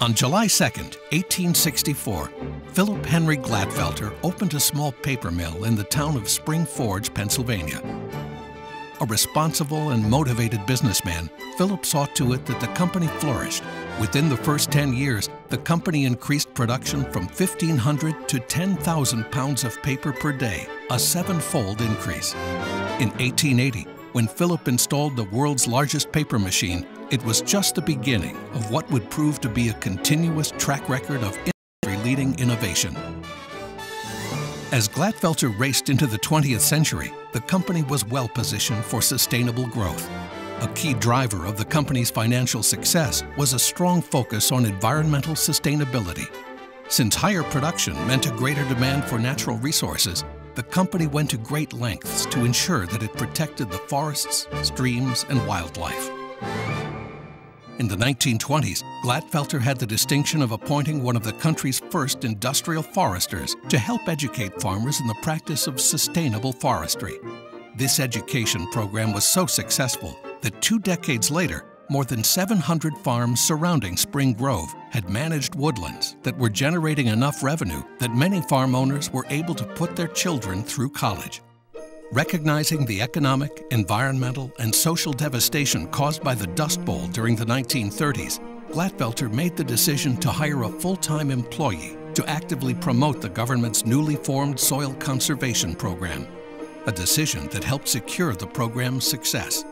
On July 2, 1864, Philip Henry Glatfelter opened a small paper mill in the town of Spring Grove, Pennsylvania. A responsible and motivated businessman, Philip saw to it that the company flourished. Within the first 10 years, the company increased production from 1,500 to 10,000 pounds of paper per day, a seven-fold increase. In 1880, when Philip installed the world's largest paper machine, it was just the beginning of what would prove to be a continuous track record of industry-leading innovation. As Glatfelter raced into the 20th century, the company was well positioned for sustainable growth. A key driver of the company's financial success was a strong focus on environmental sustainability. Since higher production meant a greater demand for natural resources, the company went to great lengths to ensure that it protected the forests, streams, and wildlife. In the 1920s, Glatfelter had the distinction of appointing one of the country's first industrial foresters to help educate farmers in the practice of sustainable forestry. This education program was so successful that two decades later, more than 700 farms surrounding Spring Grove had managed woodlands that were generating enough revenue that many farm owners were able to put their children through college. Recognizing the economic, environmental, and social devastation caused by the Dust Bowl during the 1930s, Glatfelter made the decision to hire a full-time employee to actively promote the government's newly formed soil conservation program, a decision that helped secure the program's success.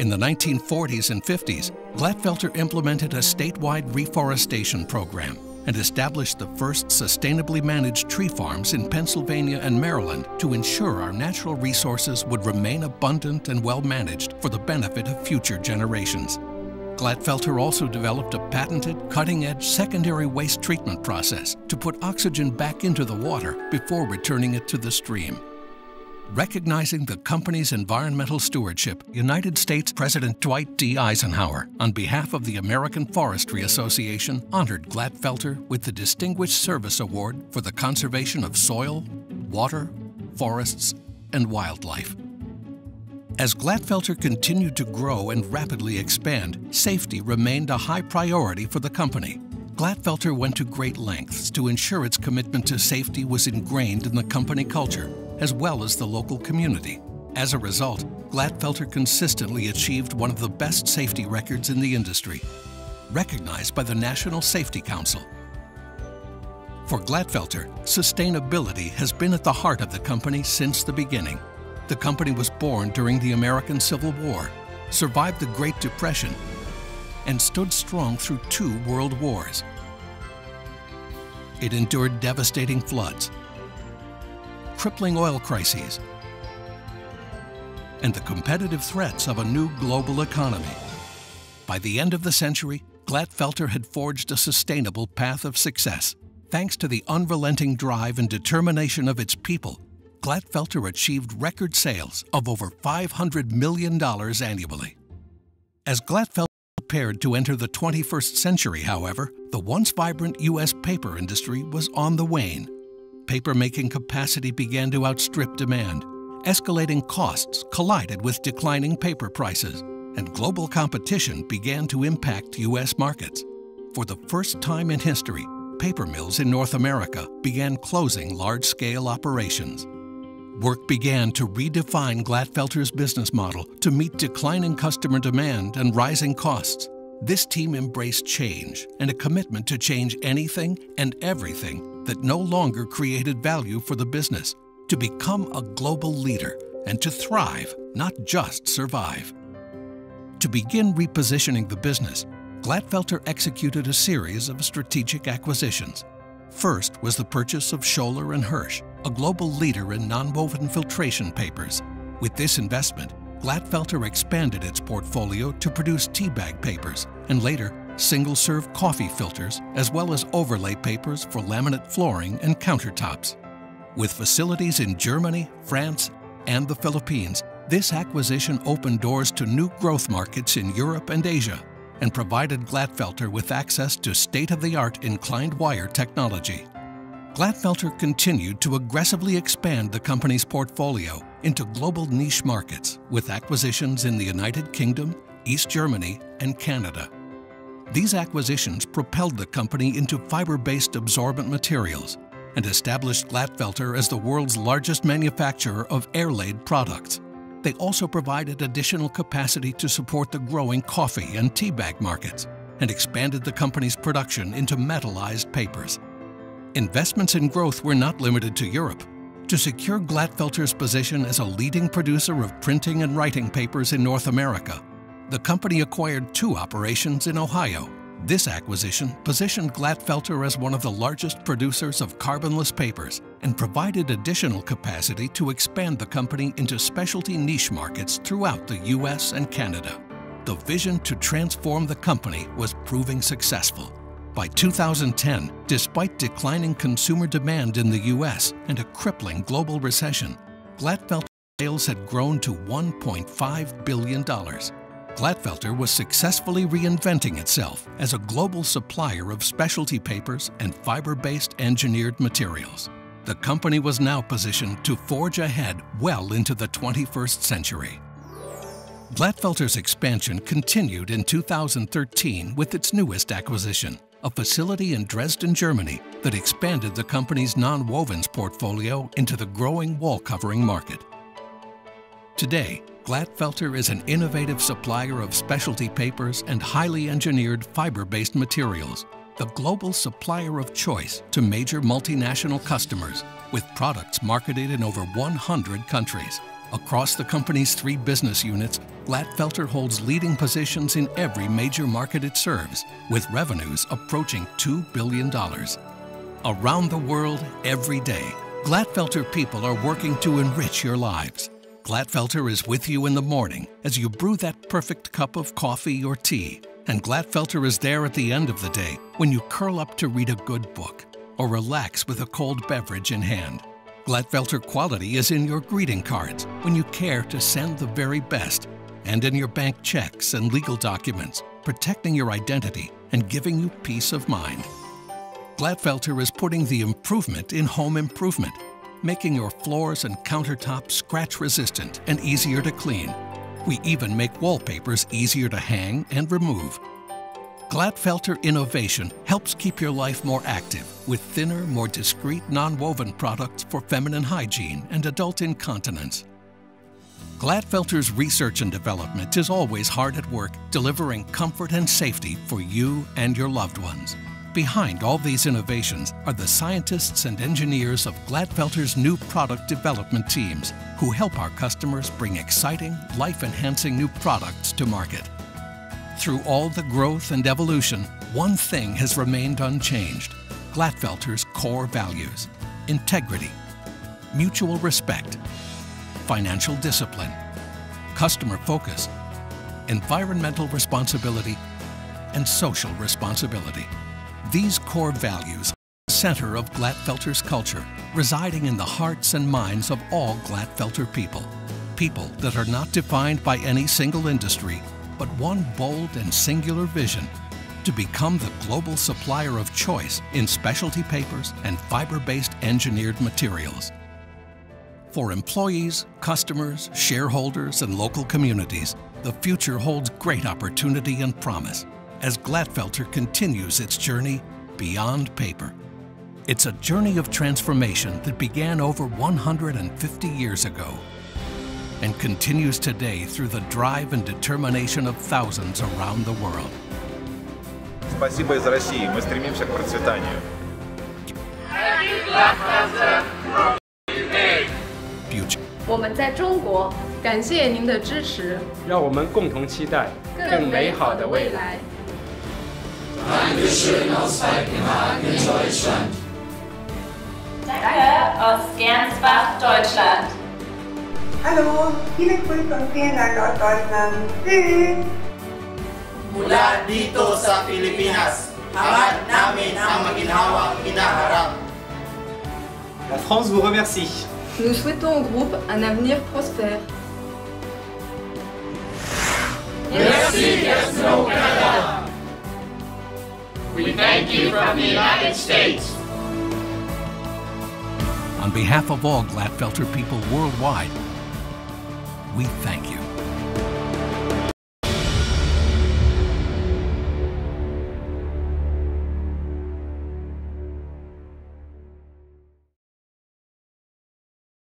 In the 1940s and 50s, Glatfelter implemented a statewide reforestation program and established the first sustainably managed tree farms in Pennsylvania and Maryland to ensure our natural resources would remain abundant and well managed for the benefit of future generations. Glatfelter also developed a patented, cutting-edge secondary waste treatment process to put oxygen back into the water before returning it to the stream. Recognizing the company's environmental stewardship, United States President Dwight D. Eisenhower, on behalf of the American Forestry Association, honored Glatfelter with the Distinguished Service Award for the conservation of soil, water, forests, and wildlife. As Glatfelter continued to grow and rapidly expand, safety remained a high priority for the company. Glatfelter went to great lengths to ensure its commitment to safety was ingrained in the company culture as well as the local community. As a result, Glatfelter consistently achieved one of the best safety records in the industry, recognized by the National Safety Council. For Glatfelter, sustainability has been at the heart of the company since the beginning. The company was born during the American Civil War, survived the Great Depression, and stood strong through two world wars. It endured devastating floods, crippling oil crises, and the competitive threats of a new global economy. By the end of the century, Glatfelter had forged a sustainable path of success. Thanks to the unrelenting drive and determination of its people, Glatfelter achieved record sales of over $500 million annually. As Glatfelter prepared to enter the 21st century, however, the once vibrant U.S. paper industry was on the wane paper-making capacity began to outstrip demand. Escalating costs collided with declining paper prices, and global competition began to impact U.S. markets. For the first time in history, paper mills in North America began closing large-scale operations. Work began to redefine Glatfelter's business model to meet declining customer demand and rising costs. This team embraced change and a commitment to change anything and everything that no longer created value for the business, to become a global leader and to thrive, not just survive. To begin repositioning the business, Glatfelter executed a series of strategic acquisitions. First was the purchase of Schoeller and Hoesch, a global leader in nonwoven filtration papers. With this investment, Glatfelter expanded its portfolio to produce tea bag papers and later single-serve coffee filters, as well as overlay papers for laminate flooring and countertops. With facilities in Germany, France, and the Philippines, this acquisition opened doors to new growth markets in Europe and Asia and provided Glatfelter with access to state-of-the-art inclined wire technology. Glatfelter continued to aggressively expand the company's portfolio into global niche markets with acquisitions in the United Kingdom, East Germany, and Canada. These acquisitions propelled the company into fiber-based absorbent materials and established Glatfelter as the world's largest manufacturer of air-laid products. They also provided additional capacity to support the growing coffee and tea bag markets and expanded the company's production into metallized papers. Investments in growth were not limited to Europe. To secure Glatfelter's position as a leading producer of printing and writing papers in North America, the company acquired two operations in Ohio. This acquisition positioned Glatfelter as one of the largest producers of carbonless papers and provided additional capacity to expand the company into specialty niche markets throughout the US and Canada. The vision to transform the company was proving successful. By 2010, despite declining consumer demand in the US and a crippling global recession, Glatfelter sales had grown to $1.5 billion. Glatfelter was successfully reinventing itself as a global supplier of specialty papers and fiber-based engineered materials. The company was now positioned to forge ahead well into the 21st century. Glatfelter's expansion continued in 2013 with its newest acquisition, a facility in Dresden, Germany that expanded the company's non-wovens portfolio into the growing wall covering market. Today, Glatfelter is an innovative supplier of specialty papers and highly engineered fiber-based materials, the global supplier of choice to major multinational customers with products marketed in over 100 countries. Across the company's three business units, Glatfelter holds leading positions in every major market it serves, with revenues approaching $2 billion. Around the world, every day, Glatfelter people are working to enrich your lives. Glatfelter is with you in the morning as you brew that perfect cup of coffee or tea, and Glatfelter is there at the end of the day when you curl up to read a good book or relax with a cold beverage in hand. Glatfelter quality is in your greeting cards when you care to send the very best, and in your bank checks and legal documents, protecting your identity and giving you peace of mind. Glatfelter is putting the improvement in home improvement making your floors and countertops scratch resistant and easier to clean. We even make wallpapers easier to hang and remove. Glatfelter Innovation helps keep your life more active with thinner, more discreet non-woven products for feminine hygiene and adult incontinence. Glatfelter's research and development is always hard at work delivering comfort and safety for you and your loved ones. Behind all these innovations are the scientists and engineers of Glatfelter's new product development teams who help our customers bring exciting, life-enhancing new products to market. Through all the growth and evolution, one thing has remained unchanged. Glatfelter's core values. Integrity, mutual respect, financial discipline, customer focus, environmental responsibility, and social responsibility. These core values center of Glatfelter's culture, residing in the hearts and minds of all Glatfelter people. People that are not defined by any single industry, but one bold and singular vision to become the global supplier of choice in specialty papers and fiber-based engineered materials. For employees, customers, shareholders, and local communities, the future holds great opportunity and promise as Glatfelter continues its journey beyond paper. It's a journey of transformation that began over 150 years ago and continues today through the drive and determination of thousands around the world. Спасибо из России. Мы стремимся к процветанию. Future. 我们在中国，感谢您的支持，让我们共同期待更美好的未来。 Danke aus Gernsbach, Deutschland. Hallo, viele Grüße und vielen Dank aus Deutschland. Tschüss. Mula dito sa Pilipinas, hangad namin ang maginhawang hinaharap. La France vous remercie. Nous souhaitons au groupe un avenir prospère. We thank you from the United States. On behalf of all Glatfelter people worldwide, we thank you.